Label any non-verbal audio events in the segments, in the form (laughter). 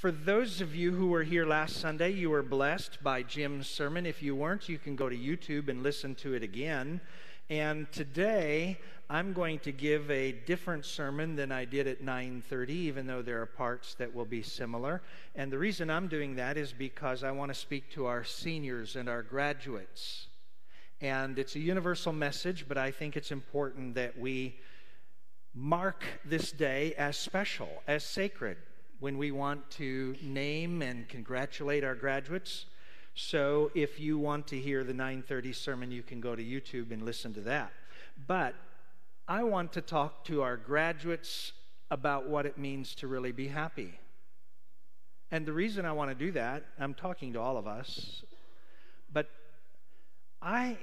For those of you who were here last Sunday, you were blessed by Jim's sermon. If you weren't, you can go to YouTube and listen to it again. And today, I'm going to give a different sermon than I did at 9:30, even though there are parts that will be similar. And the reason I'm doing that is because I want to speak to our seniors and our graduates. And it's a universal message, but I think it's important that we mark this day as special, as sacred when we want to name and congratulate our graduates. So if you want to hear the 9:30 sermon, you can go to YouTube and listen to that. But I want to talk to our graduates about what it means to really be happy. And the reason I want to do that, I'm talking to all of us, but I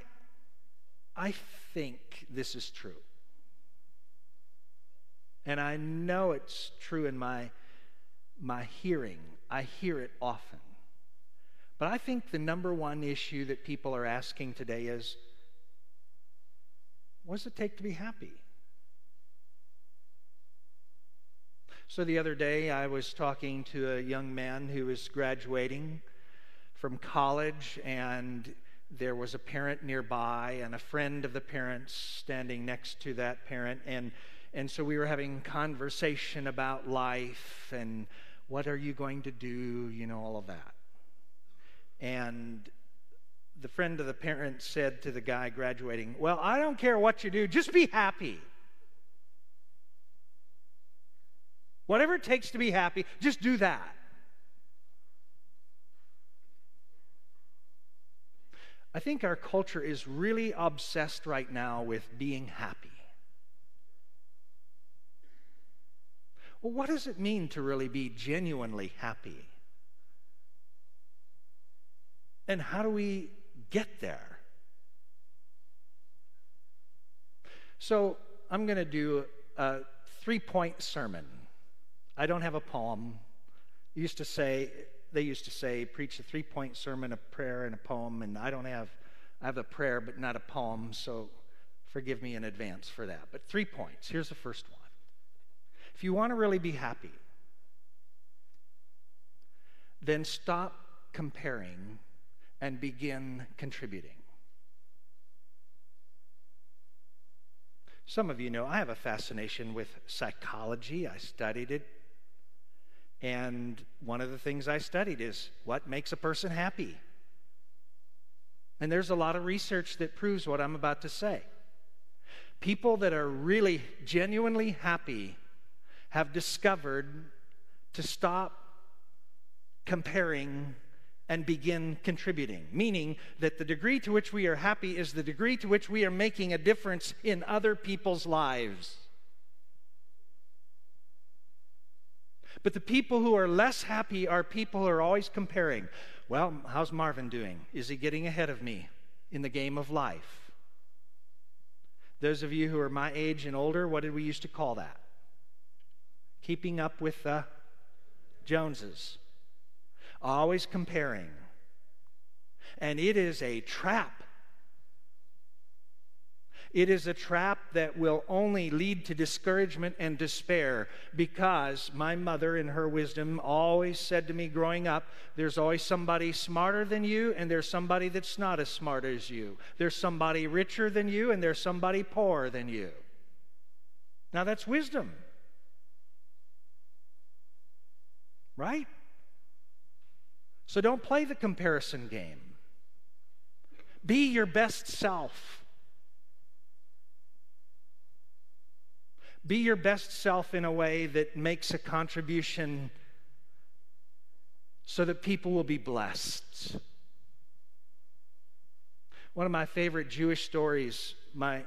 I think this is true. And I know it's true in my my hearing. I hear it often. But I think the number one issue that people are asking today is what does it take to be happy? So the other day, I was talking to a young man who was graduating from college, and there was a parent nearby and a friend of the parents standing next to that parent. And, and so we were having conversation about life and what are you going to do, you know, all of that. And the friend of the parent said to the guy graduating, Well, I don't care what you do, just be happy. Whatever it takes to be happy, just do that. I think our culture is really obsessed right now with being happy. Well, what does it mean to really be genuinely happy? And how do we get there? So, I'm going to do a three point sermon. I don't have a poem. used to say, they used to say, preach a three point sermon, a prayer, and a poem, and I don't have, I have a prayer, but not a poem, so forgive me in advance for that. But three points. Here's the first one. If you want to really be happy, then stop comparing and begin contributing. Some of you know I have a fascination with psychology. I studied it. And one of the things I studied is what makes a person happy. And there's a lot of research that proves what I'm about to say. People that are really genuinely happy have discovered to stop comparing and begin contributing, meaning that the degree to which we are happy is the degree to which we are making a difference in other people's lives. But the people who are less happy are people who are always comparing. Well, how's Marvin doing? Is he getting ahead of me in the game of life? Those of you who are my age and older, what did we used to call that? Keeping up with the Joneses always comparing. And it is a trap. It is a trap that will only lead to discouragement and despair because my mother, in her wisdom, always said to me growing up there's always somebody smarter than you, and there's somebody that's not as smart as you. There's somebody richer than you, and there's somebody poorer than you. Now, that's wisdom. Right? So don't play the comparison game. Be your best self. Be your best self in a way that makes a contribution so that people will be blessed. One of my favorite Jewish stories, my,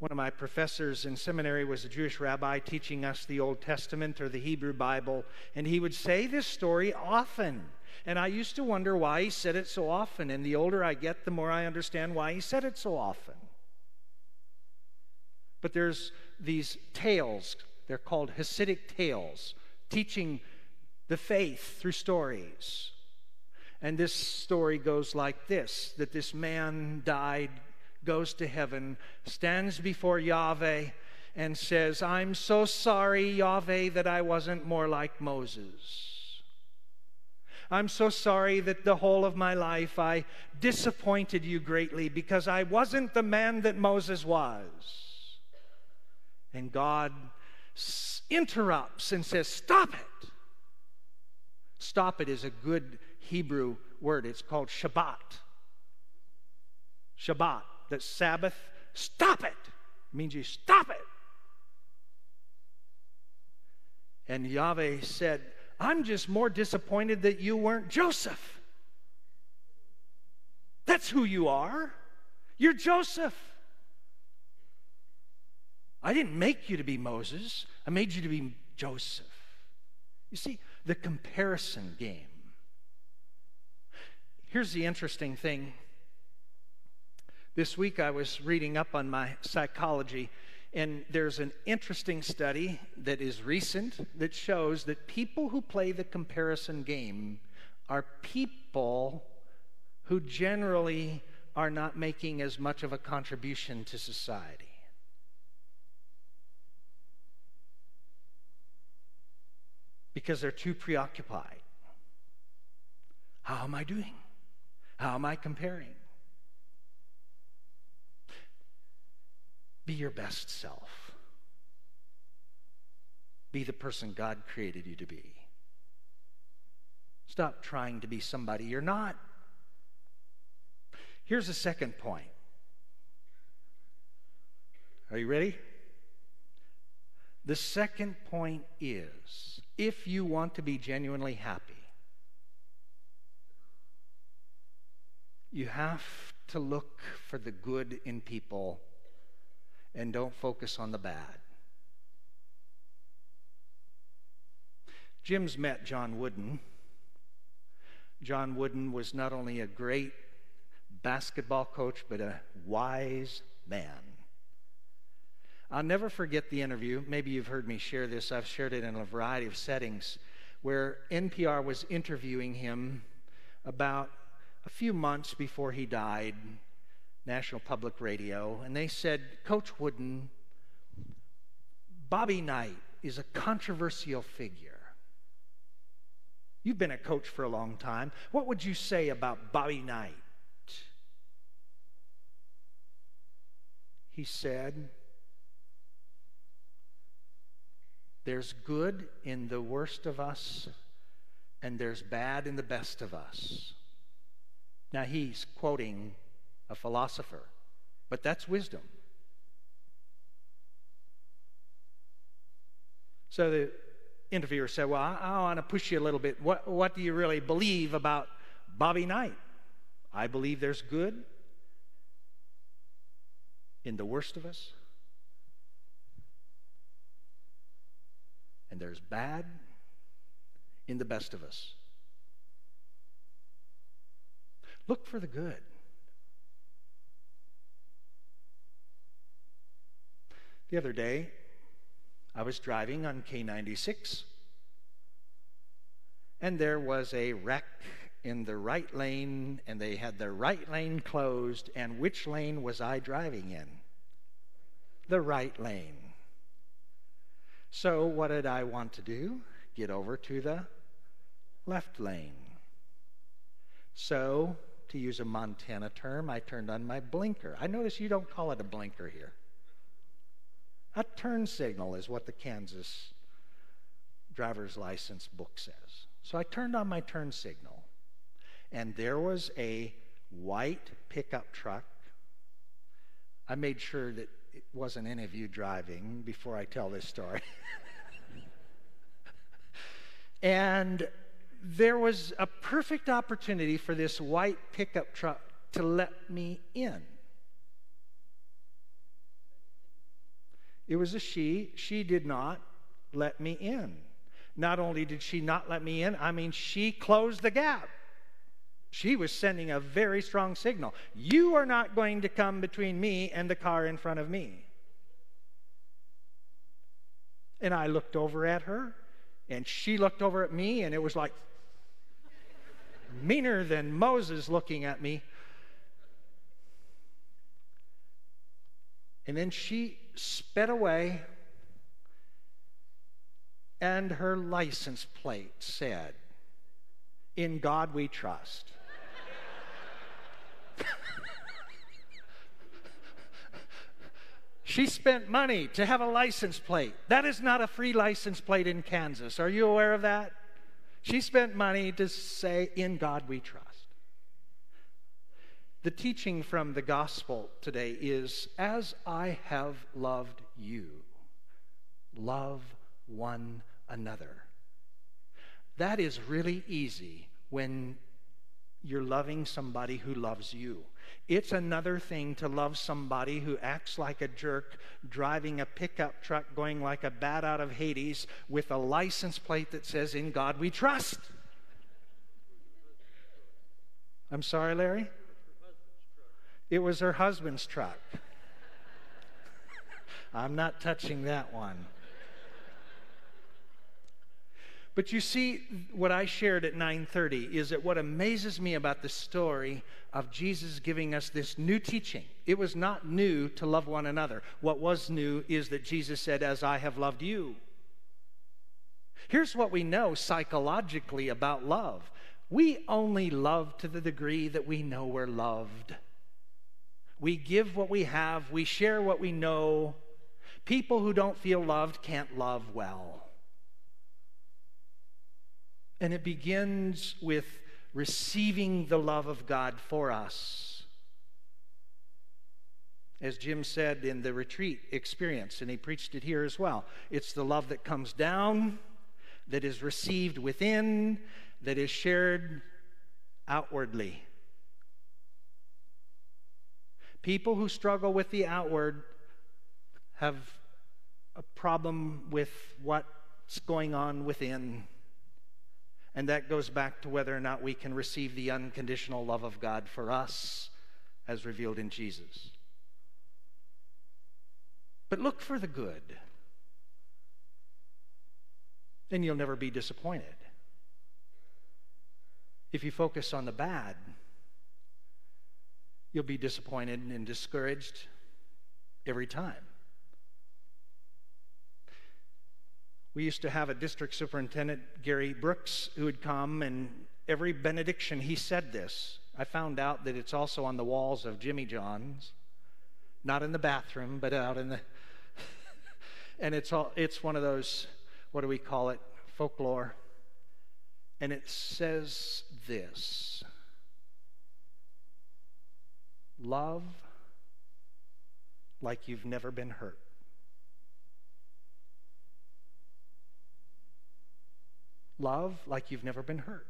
one of my professors in seminary was a Jewish rabbi teaching us the Old Testament or the Hebrew Bible, and he would say this story often. And I used to wonder why he said it so often. And the older I get, the more I understand why he said it so often. But there's these tales, they're called Hasidic tales, teaching the faith through stories. And this story goes like this that this man died, goes to heaven, stands before Yahweh, and says, I'm so sorry, Yahweh, that I wasn't more like Moses. I'm so sorry that the whole of my life I disappointed you greatly because I wasn't the man that Moses was. And God interrupts and says, Stop it. Stop it is a good Hebrew word. It's called Shabbat. Shabbat, that Sabbath. Stop it. means you stop it. And Yahweh said, I'm just more disappointed that you weren't Joseph. That's who you are. You're Joseph. I didn't make you to be Moses, I made you to be Joseph. You see, the comparison game. Here's the interesting thing. This week I was reading up on my psychology, and there's an interesting study that is recent that shows that people who play the comparison game are people who generally are not making as much of a contribution to society. because they're too preoccupied. How am I doing? How am I comparing? Be your best self. Be the person God created you to be. Stop trying to be somebody you're not. Here's a second point. Are you ready? The second point is if you want to be genuinely happy, you have to look for the good in people and don't focus on the bad. Jim's met John Wooden. John Wooden was not only a great basketball coach, but a wise man. I'll never forget the interview. Maybe you've heard me share this. I've shared it in a variety of settings where NPR was interviewing him about a few months before he died, National Public Radio, and they said, Coach Wooden, Bobby Knight is a controversial figure. You've been a coach for a long time. What would you say about Bobby Knight? He said, There's good in the worst of us, and there's bad in the best of us. Now, he's quoting a philosopher, but that's wisdom. So the interviewer said, Well, I, I want to push you a little bit. What, what do you really believe about Bobby Knight? I believe there's good in the worst of us, and there's bad in the best of us. Look for the good. The other day, I was driving on K96, and there was a wreck in the right lane, and they had the right lane closed. And which lane was I driving in? The right lane. So, what did I want to do? Get over to the left lane. So, to use a Montana term, I turned on my blinker. I notice you don't call it a blinker here. A turn signal is what the Kansas driver's license book says. So I turned on my turn signal, and there was a white pickup truck. I made sure that it wasn't any of you driving before I tell this story. (laughs) and there was a perfect opportunity for this white pickup truck to let me in. It was a she. She did not let me in. Not only did she not let me in, I mean, she closed the gap. She was sending a very strong signal. You are not going to come between me and the car in front of me. And I looked over at her, and she looked over at me, and it was like meaner than Moses looking at me. And then she sped away, and her license plate said In God we trust. She spent money to have a license plate. That is not a free license plate in Kansas. Are you aware of that? She spent money to say, In God we trust. The teaching from the gospel today is As I have loved you, love one another. That is really easy when you're loving somebody who loves you. It's another thing to love somebody who acts like a jerk, driving a pickup truck going like a bat out of Hades with a license plate that says, In God we trust. I'm sorry, Larry? It was her husband's truck. I'm not touching that one. But you see, what I shared at 9:30 is that what amazes me about the story of Jesus giving us this new teaching. It was not new to love one another. What was new is that Jesus said, "As I have loved you." Here's what we know psychologically about love. We only love to the degree that we know we're loved. We give what we have, we share what we know. People who don't feel loved can't love well. And it begins with receiving the love of God for us. As Jim said in the retreat experience, and he preached it here as well, it's the love that comes down, that is received within, that is shared outwardly. People who struggle with the outward have a problem with what's going on within. And that goes back to whether or not we can receive the unconditional love of God for us as revealed in Jesus. But look for the good, then you'll never be disappointed. If you focus on the bad, you'll be disappointed and discouraged every time. We used to have a district superintendent, Gary Brooks, who would come, and every benediction he said this. I found out that it's also on the walls of Jimmy John's, not in the bathroom, but out in the. (laughs) and it's all it's one of those what do we call it folklore and it says this love like you've never been hurt Love like you've never been hurt.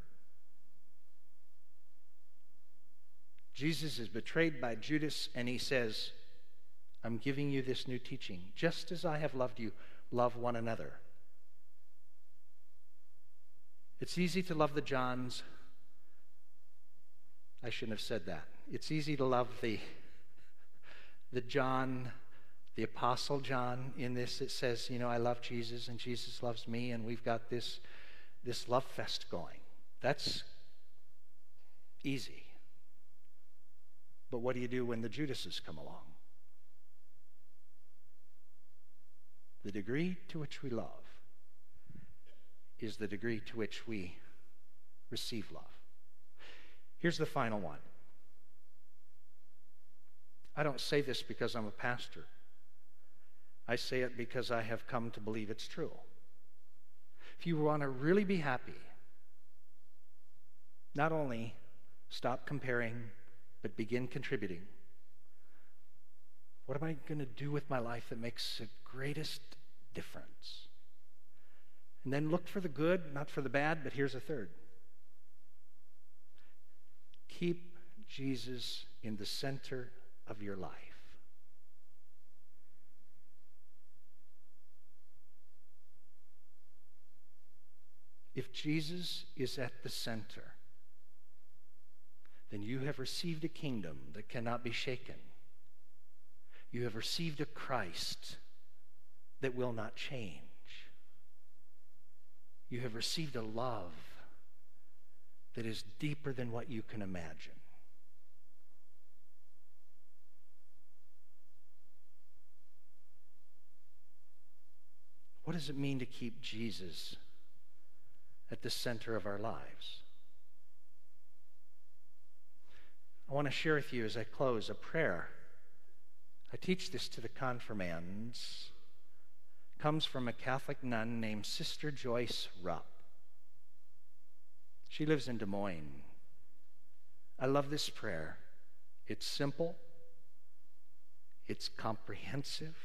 Jesus is betrayed by Judas, and he says, I'm giving you this new teaching. Just as I have loved you, love one another. It's easy to love the Johns. I shouldn't have said that. It's easy to love the, the John, the Apostle John. In this, it says, you know, I love Jesus and Jesus loves me, and we've got this this love fest going. That's easy. But what do you do when the Judases come along? The degree to which we love is the degree to which we receive love. Here's the final one. I don't say this because I'm a pastor. I say it because I have come to believe it's true if you want to really be happy, not only stop comparing, but begin contributing. What am I going to do with my life that makes the greatest difference? And then look for the good, not for the bad, but here's a third. Keep Jesus in the center of your life. If Jesus is at the center, then you have received a kingdom that cannot be shaken. You have received a Christ that will not change. You have received a love that is deeper than what you can imagine. What does it mean to keep Jesus? at the center of our lives. I want to share with you as I close a prayer. I teach this to the confirmands. It comes from a Catholic nun named Sister Joyce Rupp. She lives in Des Moines. I love this prayer. It's simple, it's comprehensive,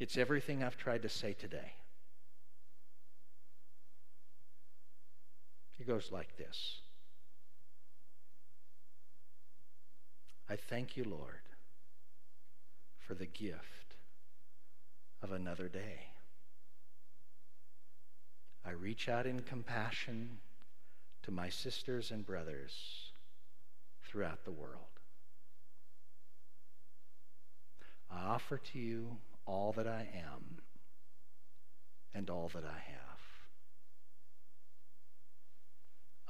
it's everything I've tried to say today. It goes like this I thank you, Lord, for the gift of another day. I reach out in compassion to my sisters and brothers throughout the world. I offer to you all that I am and all that I have.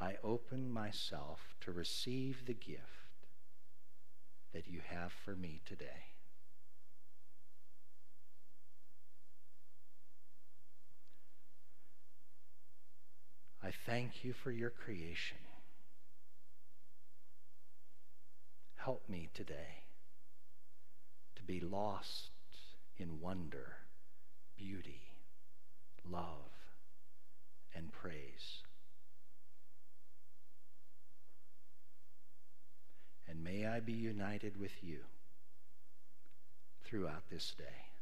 I open myself to receive the gift that you have for me today. I thank you for your creation. Help me today to be lost in wonder, beauty, love, and praise. And may I be united with you throughout this day.